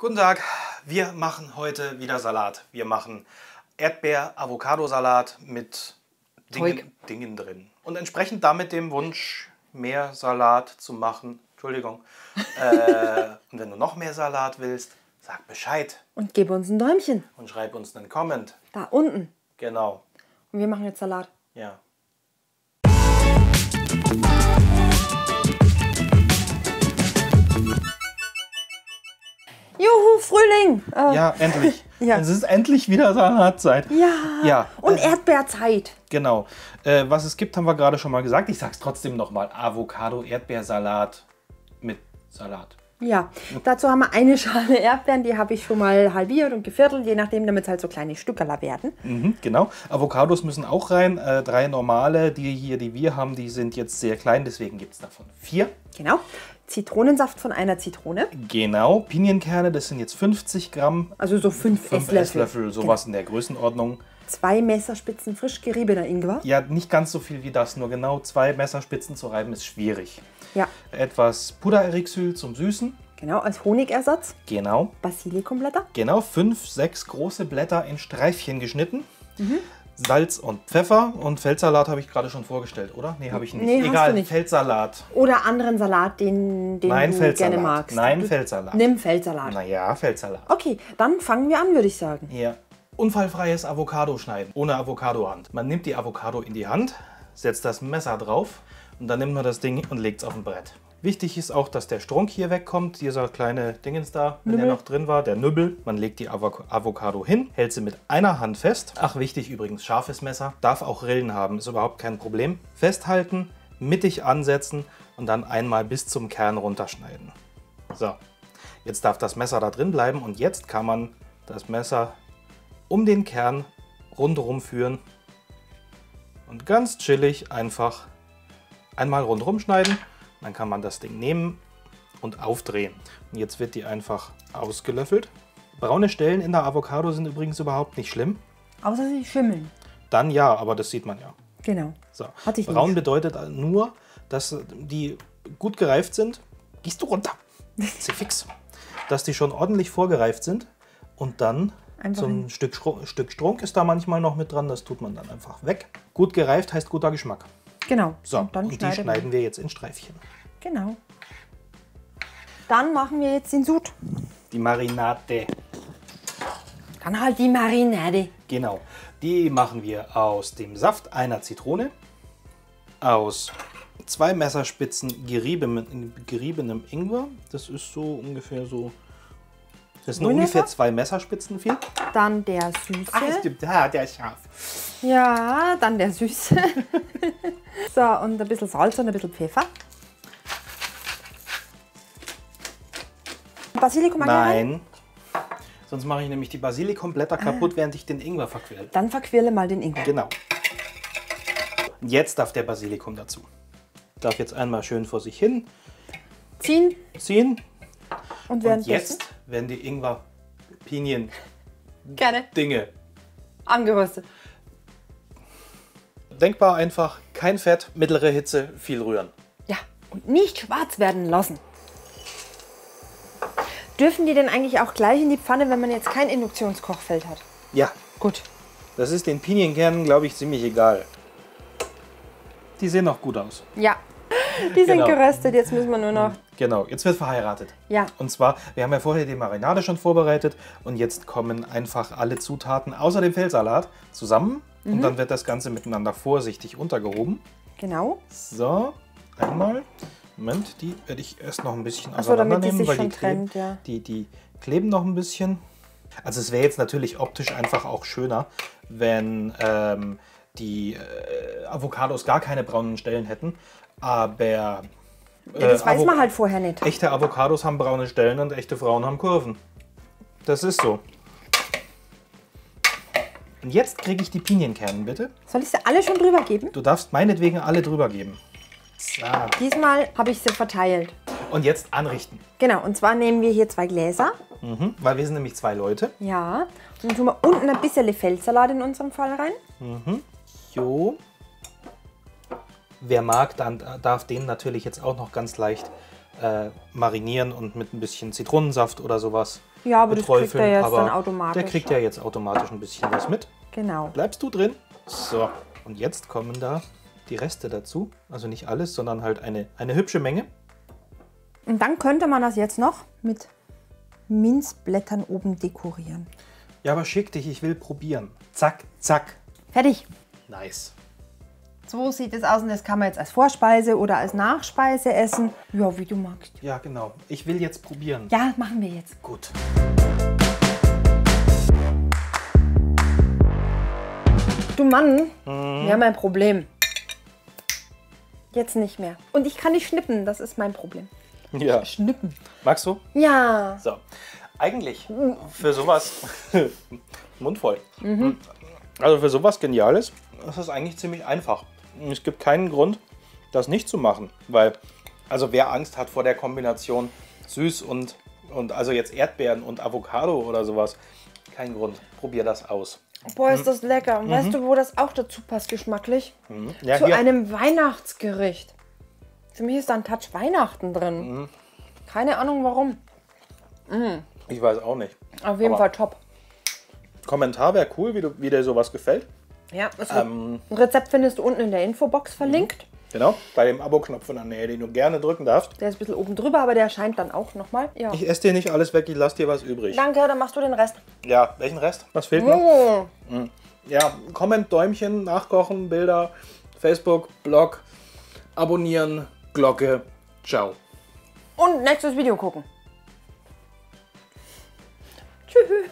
Guten Tag, wir machen heute wieder Salat. Wir machen Erdbeer-Avocado-Salat mit Dingen, Dingen drin. Und entsprechend damit dem Wunsch, mehr Salat zu machen. Entschuldigung. äh, und wenn du noch mehr Salat willst, sag Bescheid Und gib uns ein Däumchen. und schreib uns einen Comment. Da unten. Genau. Und wir machen jetzt Salat. Ja. Frühling! Äh, Ja, endlich. Ja. Es ist endlich wieder Salatzeit. ja. Ja, Und äh, Erdbeerzeit. Genau. Äh, was es gibt, haben wir gerade schon mal gesagt. Ich sag's trotzdem nochmal. Avocado-Erdbeersalat mit Salat. Ja, dazu haben wir eine Schale Erdbeeren, die habe ich schon mal halbiert und geviertelt, je nachdem, damit es halt so kleine Stückerler werden. Mhm, genau. Avocados müssen auch rein. Äh, drei normale, die hier, die wir haben, die sind jetzt sehr klein, deswegen gibt es davon vier. Genau. Zitronensaft von einer Zitrone, Genau. Pinienkerne, das sind jetzt 50 Gramm. also so fünf, Fünf Esslöffel. Esslöffel, sowas in der Größenordnung. Zwei Messerspitzen frisch geriebener Ingwer. Ja, nicht ganz so viel wie das, nur genau zwei Messerspitzen zu reiben ist schwierig. Ja, Etwas Pudererixyl zum Süßen. genau, als Honigersatz. Genau. Basilikumblätter. Genau, fünf, sechs große Blätter in Streifchen geschnitten. Mhm. Salz und Pfeffer und Feldsalat habe ich gerade schon vorgestellt, oder? Nee, habe ich nicht. Nee, hast Egal, du nicht. Feldsalat. Oder anderen Salat, den, den Nein, du Feldsalat. gerne magst. Nein, Du- Feldsalat. Nimm Feldsalat. Naja, Feldsalat. Okay, dann fangen wir an, würde ich sagen. Hier. Unfallfreies Avocado schneiden, ohne Avocado-Hand. Man nimmt die Avocado in die Hand, setzt das Messer drauf und dann nimmt man das Ding und legt es auf ein Brett. Wichtig ist auch, dass der Strunk hier wegkommt, dieser kleine Dingens da, wenn der Nübbel. noch drin war, der Nübbel. Man legt die Avo- Avocado hin, hält sie mit einer Hand fest. Ach, wichtig übrigens, scharfes Messer. Darf auch Rillen haben, ist überhaupt kein Problem. Festhalten, mittig ansetzen und dann einmal bis zum Kern runterschneiden. So, jetzt darf das Messer da drin bleiben und jetzt kann man das Messer um den Kern rundherum führen und ganz chillig einfach einmal rundherum schneiden. Dann kann man das Ding nehmen und aufdrehen. Und jetzt wird die einfach ausgelöffelt. Braune Stellen in der Avocado sind übrigens überhaupt nicht schlimm. Außer sie schimmeln. Dann ja, aber das sieht man ja. Genau. So. Hatte ich Braun nicht. bedeutet nur, dass die gut gereift sind. Gehst du runter? Sie fix. Dass die schon ordentlich vorgereift sind. Und dann Einfach so ein. Stück, Stück Strunk ist da manchmal noch mit dran. Das tut man dann einfach weg. Gut gereift heißt guter Geschmack. Genau. So, und dann und die schneidet man. schneiden wir jetzt in Streifchen. Genau. Dann machen wir jetzt den Sud. Die Marinade. Dann halt die Marinade. Genau. Die machen wir aus dem Saft einer Zitrone, aus zwei Messerspitzen geriebenem, geriebenem Ingwer. Das ist so ungefähr so. Das sind ungefähr zwei Messerspitzen viel. Dann der Süße. stimmt. Ja, der ist scharf. Ja, dann der Süße. so, und ein bisschen Salz und ein bisschen Pfeffer. Basilikum. Nein. Sonst mache ich nämlich die Basilikumblätter kaputt, während ich den Ingwer verquirle. Dann verquirle mal den Ingwer. Genau. Jetzt darf der Basilikum dazu. Darf jetzt einmal schön vor sich hin Ziehen ziehen. und Und jetzt werden die Ingwer-Pinien gerne Dinge. angeröstet. Denkbar einfach, kein Fett, mittlere Hitze, viel rühren. Ja, und nicht schwarz werden lassen. Dürfen die denn eigentlich auch gleich in die Pfanne, wenn man jetzt kein Induktionskochfeld hat? Ja, Gut. das ist den Pinienkernen, glaube ich, ziemlich egal. Die sehen noch gut aus. Ja. Die sind Genau. geröstet, jetzt müssen wir nur noch. Genau, jetzt wird verheiratet. Ja. Und zwar, wir haben ja vorher die Marinade schon vorbereitet und jetzt kommen einfach alle Zutaten außer dem Feldsalat zusammen Mhm. und dann wird das Ganze miteinander vorsichtig untergehoben. Genau. So, einmal. Moment, die werde ich erst noch ein bisschen Ach so, auseinandernehmen, weil die kleben, trennt, ja. die, die kleben noch ein bisschen. Also es wäre jetzt natürlich optisch einfach auch schöner, wenn ähm, die äh, Avocados gar keine braunen Stellen hätten. Aber Ja, das äh, weiß Avo- man halt vorher nicht. echte Avocados haben braune Stellen und echte Frauen haben Kurven. Das ist so. Und jetzt kriege ich die Pinienkerne, bitte. Soll ich sie alle schon drüber geben? Du darfst meinetwegen alle drüber geben. So. Diesmal habe ich sie verteilt. Und jetzt anrichten. Genau, und zwar nehmen wir hier zwei Gläser. Mhm, weil wir sind nämlich zwei Leute. Ja. Und dann tun wir unten ein bisschen Feldsalat in unserem Fall rein. Jo. Wer mag, dann darf den natürlich jetzt auch noch ganz leicht äh, marinieren und mit ein bisschen Zitronensaft oder sowas Ja, aber das kriegt beträufeln, er jetzt aber dann automatisch. Der kriegt ja jetzt automatisch ein bisschen was mit. Genau. Bleibst du drin? So, und jetzt kommen da die Reste dazu. Also nicht alles, sondern halt eine, eine hübsche Menge. Und dann könnte man das jetzt noch mit Minzblättern oben dekorieren. Ja, aber schick dich, ich will probieren. Zack, zack. Fertig. Nice. So sieht es aus und das kann man jetzt als Vorspeise oder als Nachspeise essen. Ja, wie du magst. Ja, genau. Ich will jetzt probieren. Ja, machen wir jetzt. Gut. Du Mann, wir haben ein Problem. Jetzt nicht mehr. Und ich kann nicht schnippen, das ist mein Problem. Ja. Schnippen. Magst du? Ja. So. Eigentlich für sowas. Mund voll. Also für sowas Geniales, das ist eigentlich ziemlich einfach. Es gibt keinen Grund, das nicht zu machen. Weil, also wer Angst hat vor der Kombination süß und, und also jetzt Erdbeeren und Avocado oder sowas, kein Grund. Probier das aus. Boah, ist das lecker. Und weißt du, wo das auch dazu passt geschmacklich? Ja, Zu hier. einem Weihnachtsgericht. Für mich ist da ein Touch Weihnachten drin. Keine Ahnung warum. Ich weiß auch nicht. Auf jeden Aber- Fall top. Kommentar wäre cool, wie, du, wie dir sowas gefällt. Ja, das ähm, Rezept findest du unten in der Infobox verlinkt. Mhm. Genau, bei dem Abo-Knopf in der Nähe, den du gerne drücken darfst. Der ist ein bisschen oben drüber, aber der erscheint dann auch nochmal. Ja. Ich esse dir nicht alles weg, ich lasse dir was übrig. Danke, dann machst du den Rest. Ja, welchen Rest? Was fehlt mm. noch? Mm. Ja, Comment, Däumchen, Nachkochen, Bilder, Facebook, Blog, abonnieren, Glocke, ciao. Und nächstes Video gucken. Tschüss.